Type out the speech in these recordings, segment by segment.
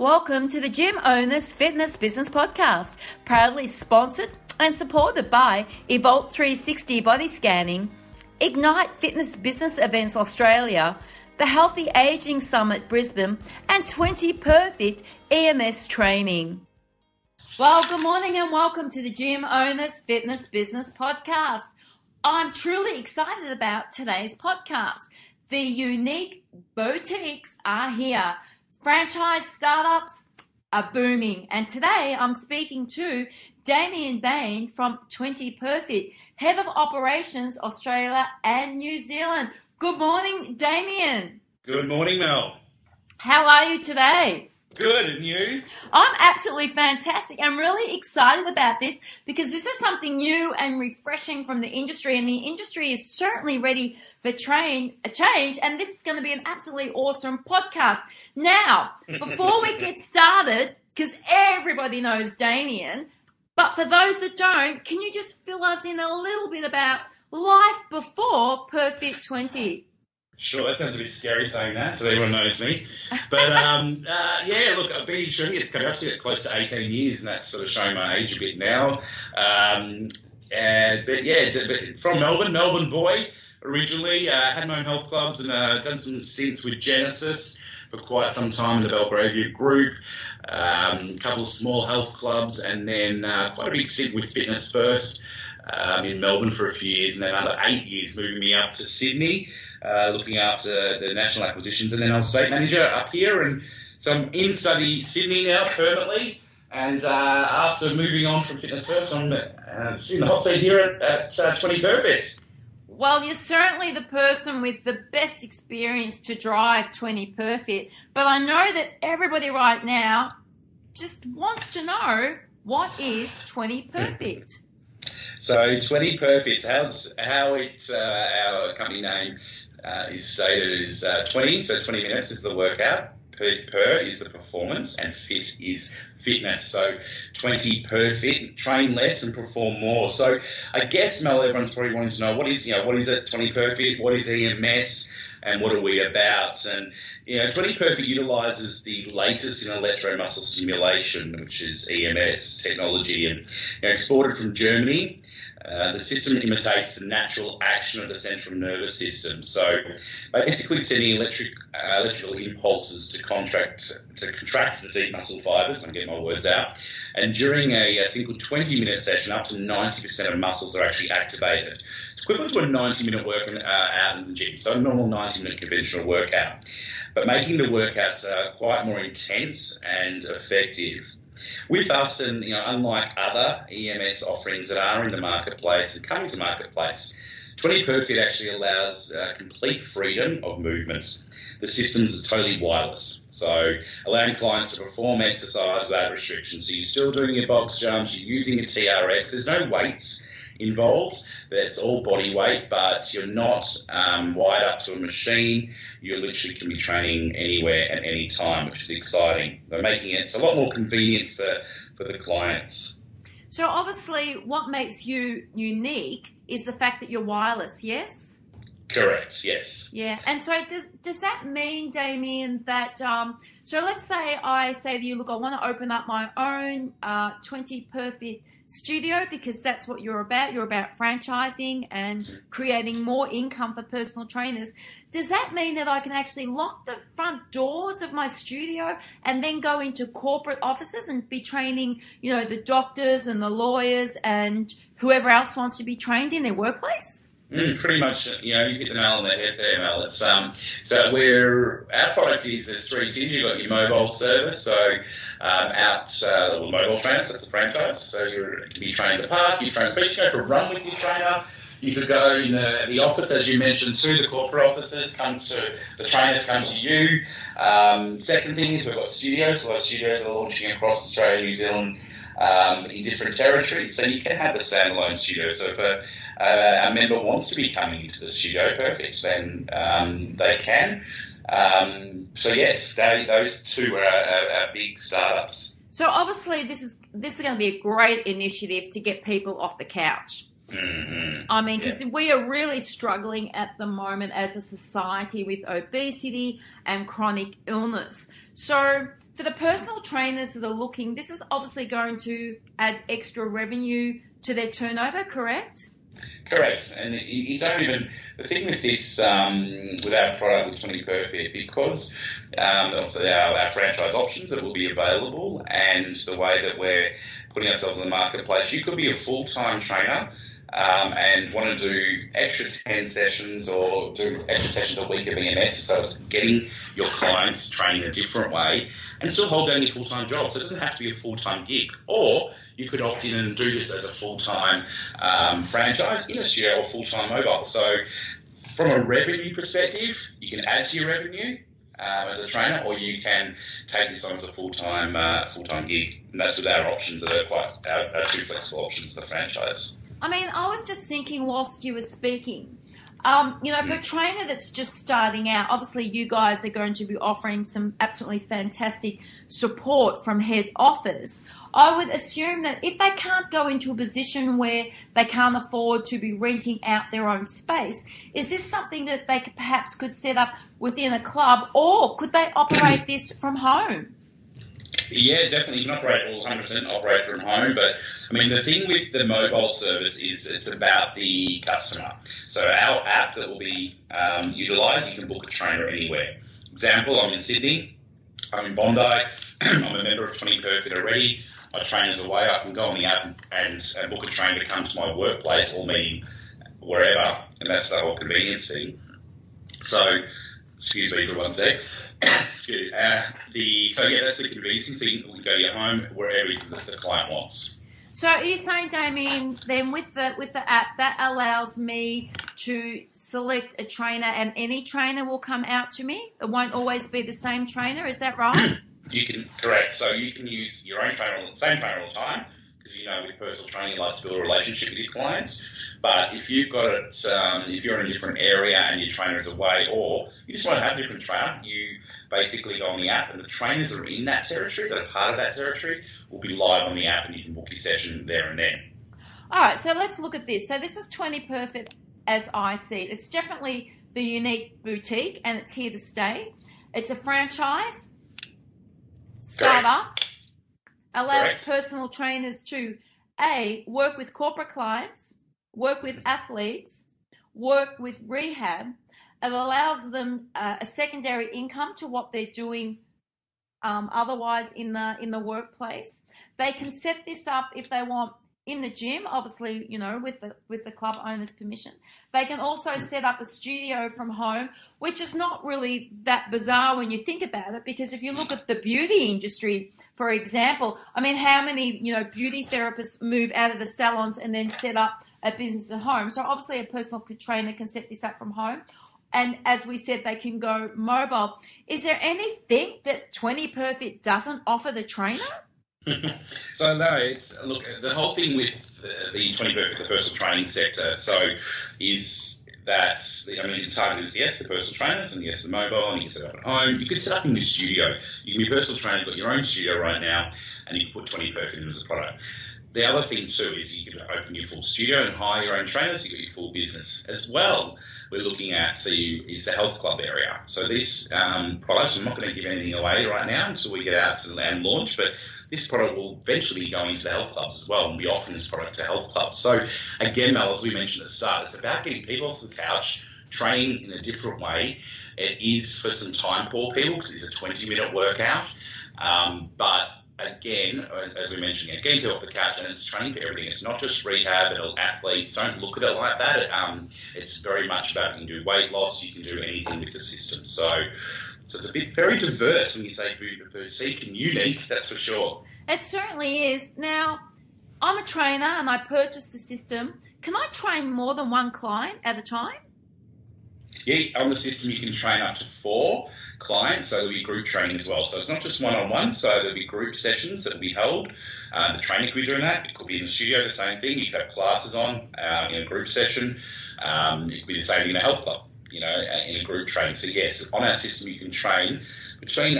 Welcome to the Gym Owners Fitness Business Podcast, proudly sponsored and supported by Evolt 360 Body Scanning, Ignite Fitness Business Events Australia, the Healthy Aging Summit Brisbane, and 20 Perfit EMS Training. Well, good morning and welcome to the Gym Owners Fitness Business Podcast. I'm truly excited about today's podcast. The unique boutiques are here. Franchise startups are booming. And today I'm speaking to Damien Bain from 20 Perfit, Head of Operations Australia and New Zealand. Good morning, Damien. Good morning, Mel. How are you today? Good, and you? I'm absolutely fantastic. I'm really excited about this because this is something new and refreshing from the industry, and the industry is certainly ready for train a change. And this is going to be an absolutely awesome podcast. Now, before we get started, because everybody knows Damien, but for those that don't, can you just fill us in a little bit about life before Perfit 20? Sure, that sounds a bit scary saying that, so everyone knows me. But um, uh, yeah, look, I've been shooting it's coming up to get close to 18 years, and that's sort of showing my age a bit now. Um, and, but yeah, but from Melbourne, Melbourne boy originally, uh, had my own health clubs and uh, done some stints with Genesis for quite some time in the Belgravia group. Um, a couple of small health clubs, and then uh, quite a big stint with Fitness First um, in Melbourne for a few years, and then another eight years moving me up to Sydney uh, looking after the national acquisitions, and then I was state manager up here, and so I'm in study Sydney now permanently. And uh, after moving on from Fitness First, I'm uh, in the hot seat here at, at uh, 20 Perfit. Well, you're certainly the person with the best experience to drive 20 Perfit, but I know that everybody right now just wants to know what is 20 Perfit. so 20 Perfit, how's, how it's uh, our company name uh, is stated as uh, 20, so 20 minutes is the workout. Per, per is the performance, and fit is fitness. So 20 per fit, train less and perform more. So I guess Mel, everyone's probably wanting to know what is you know what is it 20 per fit, what is EMS, and what are we about? And you know, 20 Perfit utilises the latest in electromuscle stimulation, which is EMS technology, and you know, exported from Germany. Uh, the system imitates the natural action of the central nervous system. So, basically, sending electric uh, electrical impulses to contract to contract the deep muscle fibers. I'm getting my words out. And during a, a single 20-minute session, up to 90% of muscles are actually activated. It's equivalent to a 90-minute workout uh, out in the gym. So, a normal 90-minute conventional workout, but making the workouts uh, quite more intense and effective. With us, and you know, unlike other EMS offerings that are in the marketplace and coming to marketplace, 20 Perfit actually allows uh, complete freedom of movement. The systems are totally wireless, so allowing clients to perform exercise without restrictions. So you're still doing your box jumps, you're using your TRX. There's no weights involved. It's all body weight, but you're not um, wired up to a machine. You literally can be training anywhere at any time, which is exciting. They're making it a lot more convenient for, for the clients. So obviously, what makes you unique is the fact that you're wireless. Yes. Correct. Yes. Yeah, and so does does that mean, Damien, that um, so let's say I say to you, look, I want to open up my own uh, twenty perfit studio because that's what you're about. You're about franchising and creating more income for personal trainers. Does that mean that I can actually lock the front doors of my studio and then go into corporate offices and be training, you know, the doctors and the lawyers and whoever else wants to be trained in their workplace? Mm, pretty much, you know, you hit the nail on the head there, Mel. It's um, so where our product is there's three tiers. You've got your mobile service, so um, out uh, mobile trainers, that's a franchise. So you're can be trained the park, you train beach, you go for a run with your trainer. You could go in the, the office, as you mentioned, to the corporate offices, come to the trainers, come to you. Um, second thing is we've got studios. So studios are launching across Australia, New Zealand, um, in different territories. So you can have the standalone studio. So if a, a, a member wants to be coming into the studio, perfect, then um, they can. Um, so yes, they, those two are, are, are big startups. So obviously, this is this is going to be a great initiative to get people off the couch. Mm-hmm. I mean, because yeah. we are really struggling at the moment as a society with obesity and chronic illness. So, for the personal trainers that are looking, this is obviously going to add extra revenue to their turnover, correct? Correct, and you, don't even the thing with this um, with our product with Twenty Perfit because um, of our, our, franchise options that will be available and the way that we're putting ourselves in the marketplace. You could be a full time trainer um, and want to do extra 10 sessions or do extra sessions a week of EMS. So it's getting your clients trained in a different way and still hold down your full time job. So it doesn't have to be a full time gig. Or you could opt in and do this as a full time um, franchise in a studio or full time mobile. So, from a revenue perspective, you can add to your revenue. Um, as a trainer, or you can take this on as a full time uh, full time gig, and that's with our options that are quite our, our two flexible options the franchise. I mean, I was just thinking whilst you were speaking, um, you know, for a trainer that's just starting out, obviously you guys are going to be offering some absolutely fantastic support from head office. I would assume that if they can't go into a position where they can't afford to be renting out their own space, is this something that they could, perhaps could set up within a club or could they operate this from home? Yeah, definitely. You can operate all 100% operate from home, but I mean, the thing with the mobile service is it's about the customer. So our app that will be um, utilised, you can book a trainer anywhere. Example, I'm in Sydney, I'm in Bondi, I'm a member of 20 Perfit already my trainer's away, I can go on the app and, and, and book a trainer to come to my workplace or me wherever, and that's the whole convenience thing. So, excuse me for one sec. Excuse uh, the so yeah, that's the convenience thing. We can go to your home wherever the, the client wants. So are you saying, Damien, then with the with the app that allows me to select a trainer and any trainer will come out to me? It won't always be the same trainer, is that right? you can correct. So you can use your own trainer, the same trainer all the time, because you know with personal training, you like to build a relationship with your clients. But if you've got it, um, if you're in a different area and your trainer is away, or you just want to have a different trainer, you basically go on the app, and the trainers that are in that territory, that are part of that territory, will be live on the app, and you can book your session there and then. All right, so let's look at this. So this is 20 Perfit as I see it. It's definitely the unique boutique, and it's here to stay. It's a franchise startup allows Correct. personal trainers to a work with corporate clients, work with athletes, work with rehab. It allows them uh, a secondary income to what they're doing um, otherwise in the in the workplace. They can set this up if they want in the gym, obviously, you know, with the with the club owner's permission. They can also set up a studio from home, which is not really that bizarre when you think about it, because if you look at the beauty industry, for example, I mean, how many you know beauty therapists move out of the salons and then set up a business at home? So obviously, a personal trainer can set this up from home. And as we said, they can go mobile. Is there anything that 20 Perfit doesn't offer the trainer? so no, it's look the whole thing with the, the 20 perfit the personal training sector. So is that I mean the target is yes the personal trainers and yes the mobile and you can set up at home. You can set up in your studio. You can be a personal trainer. Got your own studio right now, and you can put 20 perfit in as a product. The other thing too is you can open your full studio and hire your own trainers. You got your full business as well. We're looking at so you, is the health club area. So this um, product, I'm not going to give anything away right now until we get out to the land launch, but this product will eventually go into the health clubs as well and be offering this product to health clubs. So again, Mel, as we mentioned at the start, it's about getting people off the couch, training in a different way. It is for some time poor people because it's a 20 minute workout. Um, but again, as we mentioned, again, people off the couch and it's training for everything. It's not just rehab and athletes. Don't look at it like that. It, um, it's very much about you can do weight loss, you can do anything with the system. So so it's a bit very diverse when you say boutique and unique, that's for sure. It certainly is. Now, I'm a trainer and I purchased the system. Can I train more than one client at a time? Yeah, on the system you can train up to four clients, so there'll be group training as well. So it's not just one on one, so there'll be group sessions that will be held. Uh, the trainer could be doing that. It could be in the studio, the same thing. You could have classes on uh, in a group session. Um, it could be the same thing in a health club you know, in a group train. So yes, on our system you can train between,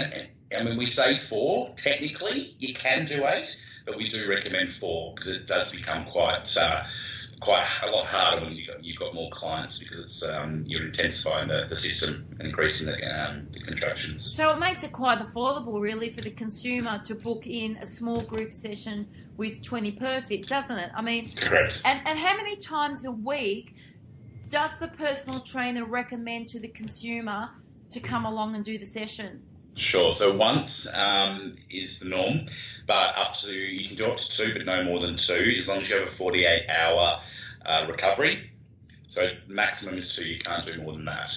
and when we say four, technically you can do eight, but we do recommend four because it does become quite uh, quite a lot harder when you've got, you've got more clients because it's um, you're intensifying the, the system and increasing the, um, the contractions. So it makes it quite affordable, really, for the consumer to book in a small group session with 20 Perfit, doesn't it? I mean, correct. And, and how many times a week does the personal trainer recommend to the consumer to come along and do the session? Sure. So once um, is the norm, but up to you can do up to two, but no more than two, as long as you have a 48 hour uh, recovery. So maximum is two. You can't do more than that.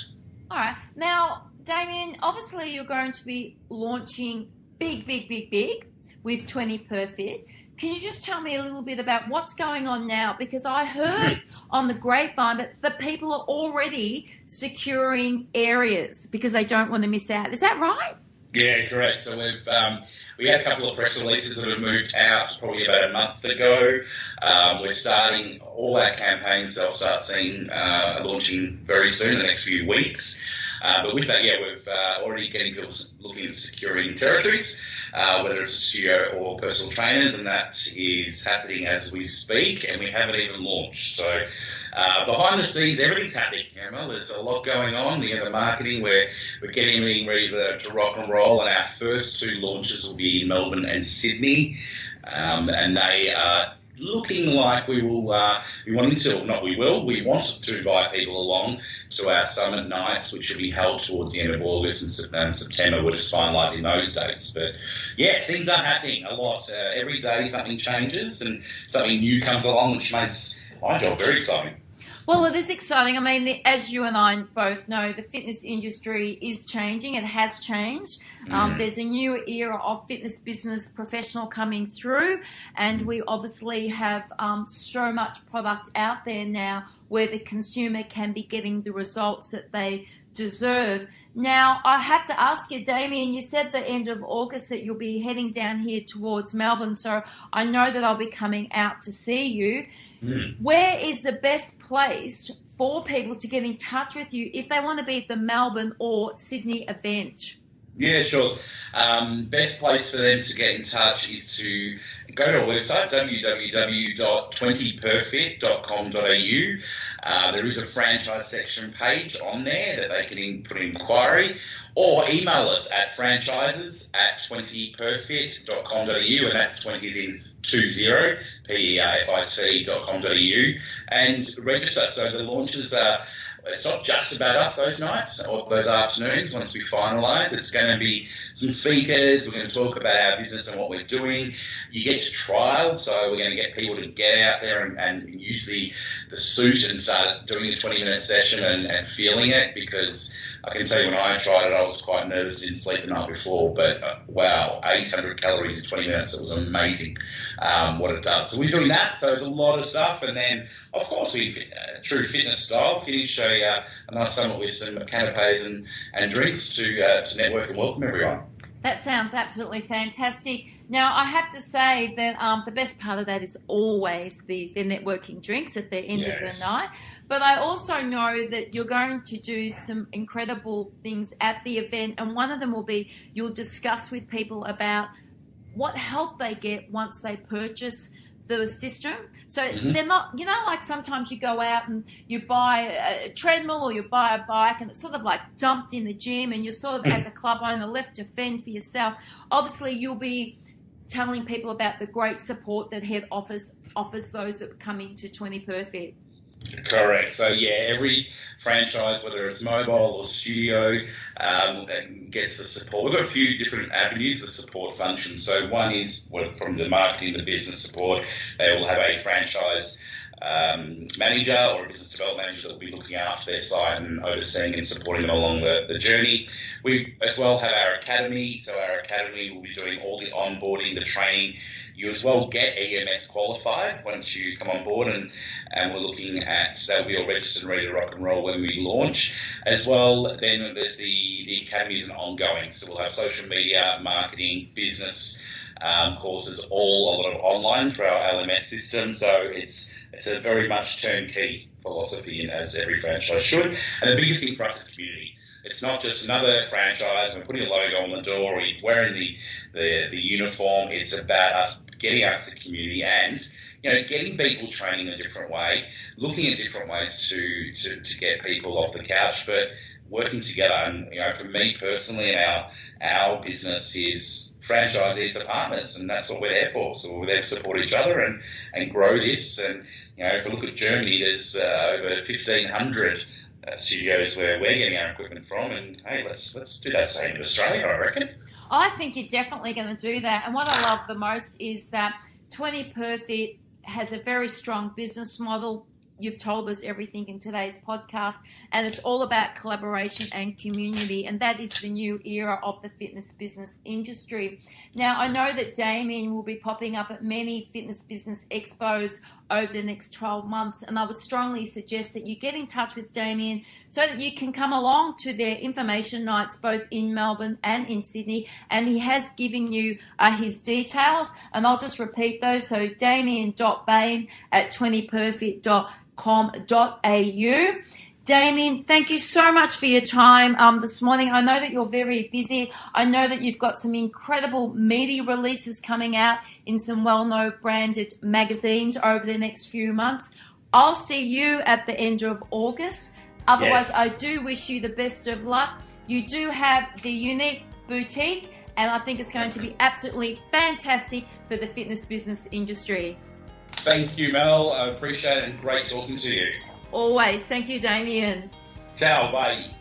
All right. Now, Damien, obviously you're going to be launching big, big, big, big with 20 Perfit. Can you just tell me a little bit about what's going on now? Because I heard on the grapevine that the people are already securing areas because they don't want to miss out. Is that right? Yeah, correct. So we've um, we had a couple of press releases that have moved out probably about a month ago. Um, we're starting all our campaigns. They'll start seeing uh, launching very soon in the next few weeks. Uh, but with that, yeah, we've uh, already getting people looking at securing territories, uh, whether it's a studio or personal trainers, and that is happening as we speak, and we haven't even launched. So uh, behind the scenes, everything's happening. Emma. There's a lot going on. The, the marketing, we're we're getting ready to, to rock and roll, and our first two launches will be in Melbourne and Sydney, um, and they are looking like we will, uh, we want to, not we will, we want to invite people along to our summit nights, which will be held towards the end of August and um, September. We're just finalising those dates. But yeah, things are happening a lot. Uh, every day something changes and something new comes along, which makes my job very exciting. Well, it is exciting. I mean, the, as you and I both know, the fitness industry is changing. It has changed. Um, mm. there's a new era of fitness business professional coming through, and we obviously have um, so much product out there now where the consumer can be getting the results that they deserve. Now, I have to ask you, Damien, you said the end of August that you'll be heading down here towards Melbourne, so I know that I'll be coming out to see you. Mm. Where is the best place for people to get in touch with you if they want to be at the Melbourne or Sydney event? Yeah, sure. Um, best place for them to get in touch is to go to our website, www.20perfit.com.au. Uh, there is a franchise section page on there that they can put an inquiry or email us at franchises at 20perfit.com.au and that's 20 is in 20, P-E-R-F-I-T.com.au and register. So the launches are it's not just about us those nights or those afternoons once we finalise. It's going to be some speakers. We're going to talk about our business and what we're doing. You get to trial, so we're going to get people to get out there and, and use the, the suit and start doing the 20 minute session and, and feeling it because I can tell you when I tried it, I was quite nervous, didn't sleep the night before, but uh, wow, 800 calories in 20 minutes, it was amazing um, what it does. So we're doing that, so there's a lot of stuff, and then of course we, uh, true fitness style, finish a, uh, a nice summit with some canapes and, and drinks to, uh, to network and welcome everyone. That sounds absolutely fantastic. Now, I have to say that um, the best part of that is always the, the networking drinks at the end yes. of the night. But I also know that you're going to do some incredible things at the event, and one of them will be you'll discuss with people about what help they get once they purchase the system. So mm-hmm. they're not, you know, like sometimes you go out and you buy a treadmill or you buy a bike and it's sort of like dumped in the gym and you're sort of, as a club owner, left to fend for yourself. Obviously, you'll be telling people about the great support that head office offers those that come into 20 Perfit. Correct. So yeah, every franchise, whether it's mobile or studio, um, gets the support. We've got a few different avenues of support functions. So one is from the marketing, the business support. They will have a franchise um, manager or a business development manager that will be looking after their site and overseeing and supporting them along the, the journey. We as well have our academy. So our academy will be doing all the onboarding, the training. You as well get EMS qualified once you come on board, and, and we're looking at they'll be all registered and ready to rock and roll when we launch. As well, then there's the the academy is an ongoing, so we'll have social media, marketing, business um, courses, all a lot of online through our LMS system. So it's it's a very much turnkey philosophy, as every franchise should. And the biggest thing for us is community. It's not just another franchise and putting a logo on the door or wearing the, the, the uniform. It's about us getting out to the community and you know, getting people training a different way, looking at different ways to, to, to get people off the couch, but working together. And, you know, for me personally, our, our business is franchisees of partners, and that's what we're there for. So we're there to support each other and, and grow this. And, you know, if we look at Germany, there's uh, over 1,500 uh, studios where we're getting our equipment from, and hey, let's let's do that same in Australia, I reckon. I think you're definitely going to do that. And what I love the most is that 20 Perfit has a very strong business model you've told us everything in today's podcast, and it's all about collaboration and community, and that is the new era of the fitness business industry. Now, I know that Damien will be popping up at many fitness business expos over the next 12 months, and I would strongly suggest that you get in touch with Damien so that you can come along to their information nights both in Melbourne and in Sydney, and he has given you uh, his details, and I'll just repeat those. So, damien.bain at 20perfit.com com.au. Damien, thank you so much for your time um, this morning. I know that you're very busy. I know that you've got some incredible media releases coming out in some well known branded magazines over the next few months. I'll see you at the end of August. Otherwise, yes. I do wish you the best of luck. You do have the unique boutique, and I think it's going to be absolutely fantastic for the fitness business industry. Thank you, Mel. I appreciate it and great talking to you. Always. Thank you, Damien. Ciao. Bye.